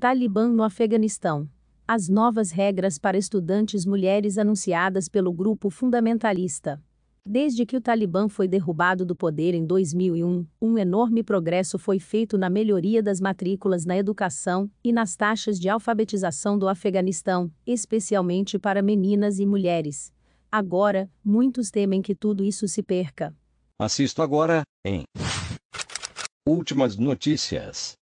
Talibã no Afeganistão. As novas regras para estudantes mulheres anunciadas pelo grupo fundamentalista. Desde que o Talibã foi derrubado do poder em 2001, um enorme progresso foi feito na melhoria das matrículas na educação e nas taxas de alfabetização do Afeganistão, especialmente para meninas e mulheres. Agora, muitos temem que tudo isso se perca. Assisto agora, em Últimas Notícias.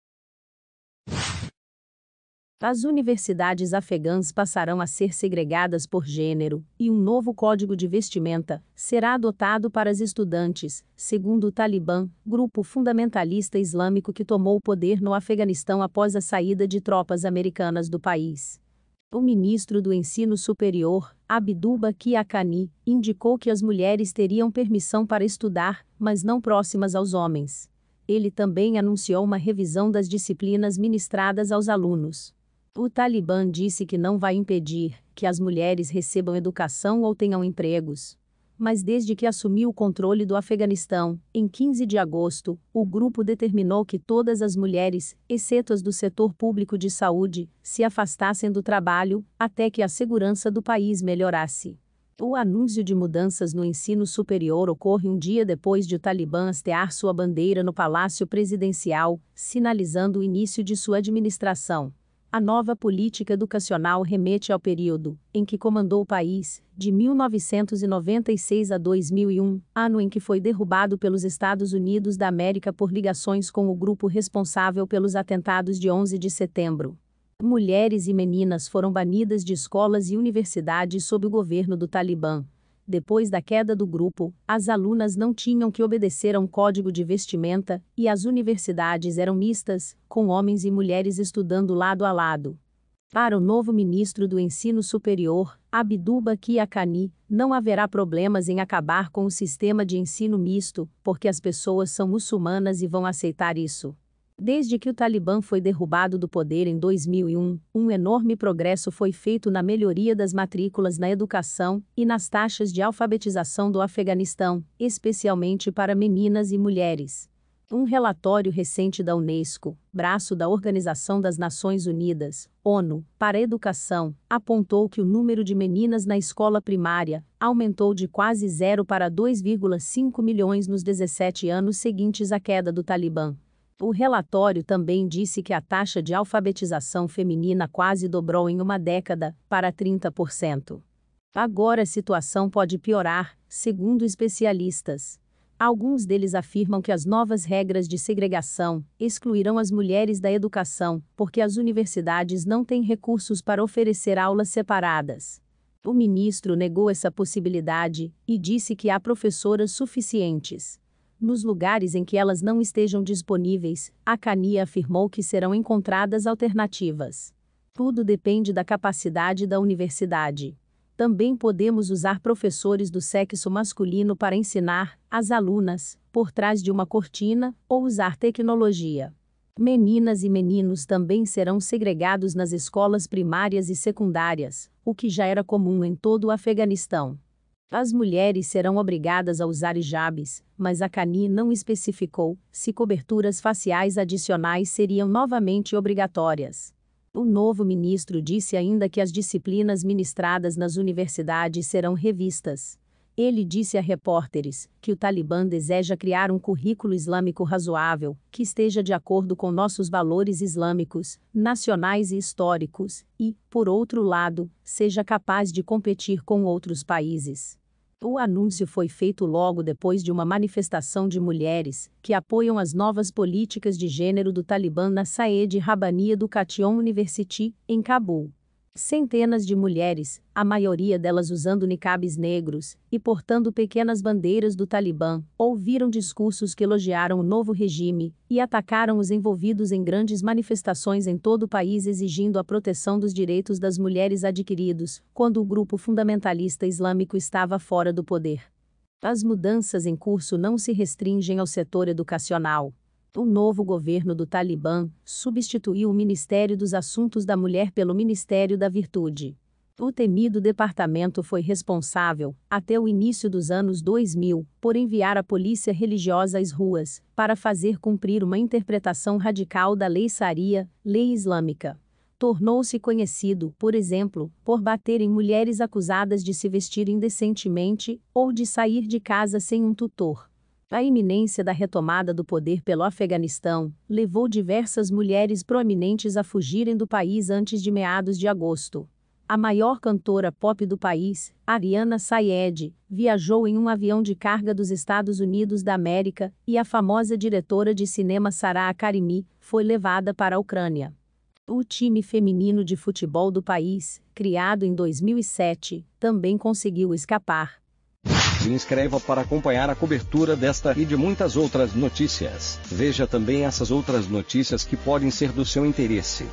As universidades afegãs passarão a ser segregadas por gênero, e um novo código de vestimenta será adotado para as estudantes, segundo o Talibã, grupo fundamentalista islâmico que tomou o poder no Afeganistão após a saída de tropas americanas do país. O ministro do Ensino Superior, Abduba Kiakani, indicou que as mulheres teriam permissão para estudar, mas não próximas aos homens. Ele também anunciou uma revisão das disciplinas ministradas aos alunos. O Talibã disse que não vai impedir que as mulheres recebam educação ou tenham empregos. Mas desde que assumiu o controle do Afeganistão, em 15 de agosto, o grupo determinou que todas as mulheres, exceto as do setor público de saúde, se afastassem do trabalho, até que a segurança do país melhorasse. O anúncio de mudanças no ensino superior ocorre um dia depois de o Talibã hastear sua bandeira no Palácio Presidencial, sinalizando o início de sua administração. A nova política educacional remete ao período em que comandou o país, de 1996 a 2001, ano em que foi derrubado pelos Estados Unidos da América por ligações com o grupo responsável pelos atentados de 11 de setembro. Mulheres e meninas foram banidas de escolas e universidades sob o governo do Talibã, depois da queda do grupo, as alunas não tinham que obedecer a um código de vestimenta, e as universidades eram mistas, com homens e mulheres estudando lado a lado. Para o novo ministro do Ensino Superior, Abduba Kiakani, não haverá problemas em acabar com o sistema de ensino misto, porque as pessoas são muçulmanas e vão aceitar isso. Desde que o Talibã foi derrubado do poder em 2001, um enorme progresso foi feito na melhoria das matrículas na educação e nas taxas de alfabetização do Afeganistão, especialmente para meninas e mulheres. Um relatório recente da Unesco, braço da Organização das Nações Unidas, ONU, para a Educação, apontou que o número de meninas na escola primária aumentou de quase zero para 2,5 milhões nos 17 anos seguintes à queda do Talibã. O relatório também disse que a taxa de alfabetização feminina quase dobrou em uma década, para 30%. Agora a situação pode piorar, segundo especialistas. Alguns deles afirmam que as novas regras de segregação excluirão as mulheres da educação, porque as universidades não têm recursos para oferecer aulas separadas. O ministro negou essa possibilidade e disse que há professoras suficientes. Nos lugares em que elas não estejam disponíveis, a Cania afirmou que serão encontradas alternativas. Tudo depende da capacidade da universidade. Também podemos usar professores do sexo masculino para ensinar as alunas, por trás de uma cortina, ou usar tecnologia. Meninas e meninos também serão segregados nas escolas primárias e secundárias, o que já era comum em todo o Afeganistão. As mulheres serão obrigadas a usar hijabs, mas a Cani não especificou se coberturas faciais adicionais seriam novamente obrigatórias. O novo ministro disse ainda que as disciplinas ministradas nas universidades serão revistas. Ele disse a repórteres que o Talibã deseja criar um currículo islâmico razoável, que esteja de acordo com nossos valores islâmicos, nacionais e históricos, e, por outro lado, seja capaz de competir com outros países. O anúncio foi feito logo depois de uma manifestação de mulheres que apoiam as novas políticas de gênero do Talibã na Saed Rabbani Education University, em Cabul. Centenas de mulheres, a maioria delas usando niqabes negros e portando pequenas bandeiras do Talibã, ouviram discursos que elogiaram o novo regime e atacaram os envolvidos em grandes manifestações em todo o país exigindo a proteção dos direitos das mulheres adquiridos, quando o grupo fundamentalista islâmico estava fora do poder. As mudanças em curso não se restringem ao setor educacional. O novo governo do Talibã substituiu o Ministério dos Assuntos da Mulher pelo Ministério da Virtude. O temido departamento foi responsável, até o início dos anos 2000, por enviar a polícia religiosa às ruas, para fazer cumprir uma interpretação radical da lei Sharia, lei islâmica. Tornou-se conhecido, por exemplo, por bater em mulheres acusadas de se vestir indecentemente ou de sair de casa sem um tutor. A iminência da retomada do poder pelo Afeganistão levou diversas mulheres proeminentes a fugirem do país antes de meados de agosto. A maior cantora pop do país, Ariana Sayed, viajou em um avião de carga dos Estados Unidos da América e a famosa diretora de cinema Sarah Karimi foi levada para a Ucrânia. O time feminino de futebol do país, criado em 2007, também conseguiu escapar. Se inscreva para acompanhar a cobertura desta e de muitas outras notícias. Veja também essas outras notícias que podem ser do seu interesse.